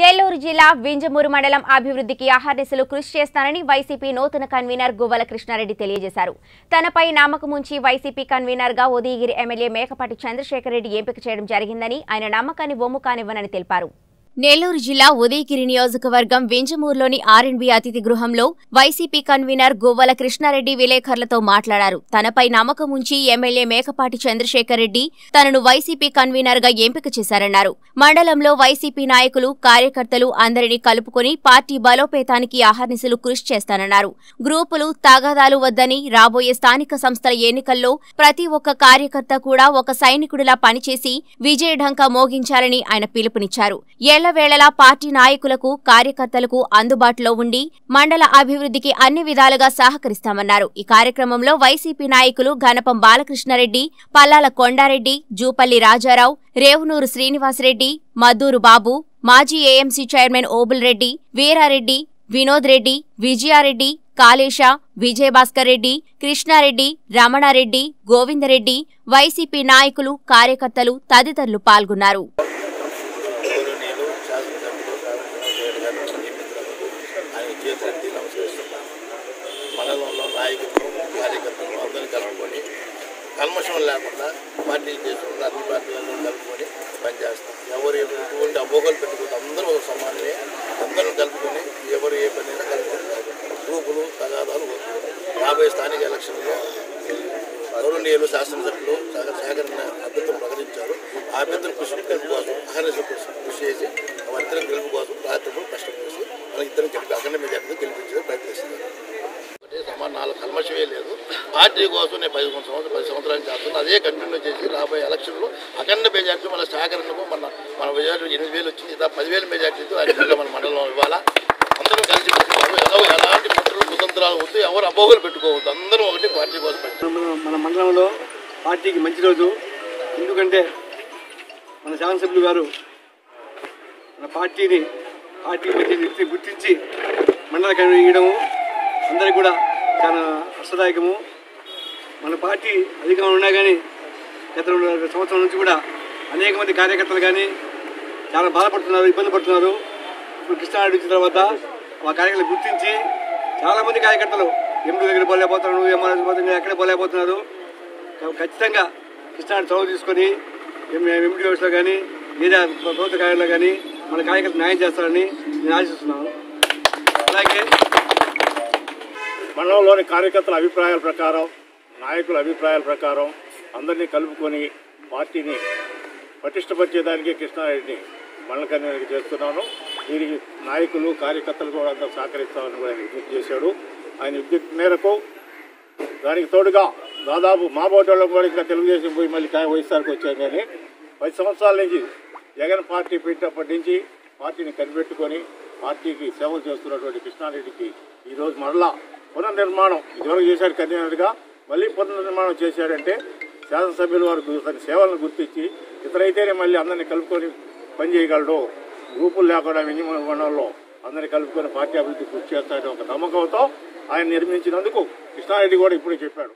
నెల్లూరు జిల్లా వింజమూరు మండలం అభివృద్ధికి అహర్నిశలు కృషి చేస్తానని వైసీపీ నూతన కన్వీనర్ గువ్వల కృష్ణారెడ్డి తెలియజేశారు. తనపై నమ్మకముంచి వైసీపీ కన్వీనర్గా ఉదయగిరి ఎమ్మెల్యే మేకపాటి చంద్రశేఖర్ రెడ్డి ఎంపిక చేయడం జరిగిందని ఆయన నమ్మకాన్ని ఒమ్ము కానివ్వనని తెలిపారు. నెల్లూరు జిల్లా ఉదయగిరి నియోజకవర్గం వింజమూరులోని ఆర్ఎండ్బి అతిథి గృహంలో వైసీపీ కన్వీనర్ గువ్వల కృష్ణారెడ్డి విలేకరులతో మాట్లాడారు. తనపై నమ్మకం ఉంచి ఎమ్మెల్యే మేకపాటి చంద్రశేఖర్ రెడ్డి తనను వైసీపీ కన్వీనర్గా ఎంపిక చేశారన్నారు. మండలంలో వైసీపీ నాయకులు కార్యకర్తలు అందరినీ కలుపుకొని పార్టీ బలోపేతానికి ఆహర్నిశలు కృషి చేస్తానన్నారు. గ్రూపులు తగాదాలు వద్దని రాబోయే స్థానిక సంస్థల ఎన్నికల్లో ప్రతి ఒక్క కార్యకర్త కూడా ఒక సైనికుడిలా పనిచేసి విజయఢంకా మోగించాలని ఆయన పిలుపునిచ్చారు. ఏళ్ళవేళలా పార్టీ నాయకులకు కార్యకర్తలకు అందుబాటులో ఉండి మండల అభివృద్ధికి అన్ని విధాలుగా సహకరిస్తామన్నారు. ఈ కార్యక్రమంలో వైసీపీ నాయకులు ఘనపం బాలకృష్ణారెడ్డి పల్లాల కొండారెడ్డి జూపల్లి రాజారావు రేవునూరు శ్రీనివాసరెడ్డి మద్దూరు బాబు మాజీ AMC chairman Obul Reddy Veerareddy Vinod Reddy Vijaya Reddy Kalesha Vijayabhaskar Reddy Krishna Reddy Ramanareddy Govinda Reddy YCP నాయకులు కార్యకర్తలు తదితరులు పాల్గొన్నారు గౌరవనీయులు శాసనసభ్యులు రామచంద్రశేఖర్ గారు నియమితులకు ఆయన చేతులెత్తి నమస్కరిస్తున్నాను. మండలంలో నాయకులు కార్యకర్తలు అందరినీ కలుపుకొని కల్మషం లేకుండా పార్టీలు చేసుకున్న అన్ని పార్టీలను కలుపుకొని పనిచేస్తాం. ఎవరు ఎటువంటి అపోహలు పెట్టుకుంటే అందరూ ఒక సమానమే. అందరం కలుపుకొని ఎవరు ఏ పనైనా కలుపుకొని గ్రూపులు తగాదాలు రాబోయే స్థానిక ఎలక్షన్లో గౌరవనీయులు శాసనసభ్యులు సహకరణ అభ్యర్థులు ప్రకటించారు. ఆ అభ్యర్థుల కృషి గెలుపు కోసం అహర్నిశ కృషి చేసి వాళ్ళిద్దరం గెలుపు కోసం రాత్రి కష్టం చేసి మన ఇద్దరం గెలిపి అఖండ మెజార్టీతో గెలిపించడం ప్రయత్నిస్తున్నారు ఒకటే సమాన లేదు. పార్టీ కోసం నేను పది సంవత్సరాలు పది సంవత్సరాలు చేస్తున్నాను అదే కంటిన్యూ చేసి రాబోయే ఎలక్షన్లో అఖండ మెజార్టీ మన సహకరణకు మన మన మెజార్టీ ఎనిమిది వేలు వచ్చింది. ఇలా పదివేల మెజార్టీతో అధికంగా మన మండలం ఇవ్వాలా? అందరూ కలిసి పెట్టుకోవాలి ఎలా ఎలాంటి కుట్రలు కుతంత్రాలు వద్దు ఎవరు అపోహలు పెట్టుకోవద్దు. అందరూ ఒకటి పార్టీ కోసం మన మండలంలో పార్టీకి మంచి రోజు. ఎందుకంటే మన శాసనసభ్యులు గారు మన పార్టీని పార్టీ మంచి వ్యక్తి గుర్తించి మండల కన్వీనర్ ఇవ్వడము అందరికి కూడా చాలా హర్షదాయకము. మన పార్టీ అధికంగా ఉన్నా కానీ గత రెండు సంవత్సరాల నుంచి కూడా అనేక మంది కార్యకర్తలు కానీ చాలా బాధపడుతున్నారు ఇబ్బంది పడుతున్నారు. ఇప్పుడు కృష్ణారెడ్డి వచ్చిన తర్వాత ఆ కార్యకర్తలు గుర్తించి చాలామంది కార్యకర్తలు ఎంపీ దగ్గర పోలేకపోతున్నారు ఎంఆర్ఎస్ పోతున్నారు ఎక్కడ పోలేకపోతున్నారు. ఖచ్చితంగా కృష్ణారెడ్డి చొరవ తీసుకొని ఎంపీ వ్యవస్థలో కానీ లేదా ప్రభుత్వ కార్యాలయంలో కానీ మన కార్యకర్తలు న్యాయం చేస్తారని నేను ఆశిస్తున్నాను. అలాగే మండలంలోని కార్యకర్తల అభిప్రాయాల ప్రకారం నాయకుల అభిప్రాయాల ప్రకారం అందరినీ కలుపుకొని పార్టీని పటిష్టపరిచేదానికి కృష్ణారెడ్డిని మండల చేస్తున్నాను. దీనికి నాయకులు కార్యకర్తలు కూడా అందరూ సహకరిస్తామని కూడా ఆయన విజ్ఞప్తి చేశాడు. ఆయన విజ్ఞప్తి మేరకు దానికి తోడుగా దాదాపు మా బోటోళ్ళకు కూడా ఇంకా తెలుగుదేశం పోయి మళ్ళీ కాయ వైఎస్ఆర్కి వచ్చాం కానీ పది సంవత్సరాల నుంచి జగన్ పార్టీ పెట్టినప్పటి నుంచి పార్టీని కనిపెట్టుకొని పార్టీకి సేవలు చేస్తున్నటువంటి కృష్ణారెడ్డికి ఈరోజు మరలా పునర్నిర్మాణం ఇదివరకు చేశాడు కన్వీనర్గా మళ్ళీ పునర్నిర్మాణం చేశాడంటే శాసనసభ్యుల వారు తన సేవలను గుర్తించి ఇతరైతేనే మళ్ళీ అందరినీ కలుపుకొని పనిచేయగలడు గ్రూపులు లేకుండా వినియోగ మండలంలో అందరినీ కలుపుకొని పార్టీ అభివృద్ధి కృషి చేస్తాడని ఒక నమ్మకంతో ఆయన నిర్మించినందుకు కృష్ణారెడ్డి కూడా ఇప్పుడే చెప్పాడు.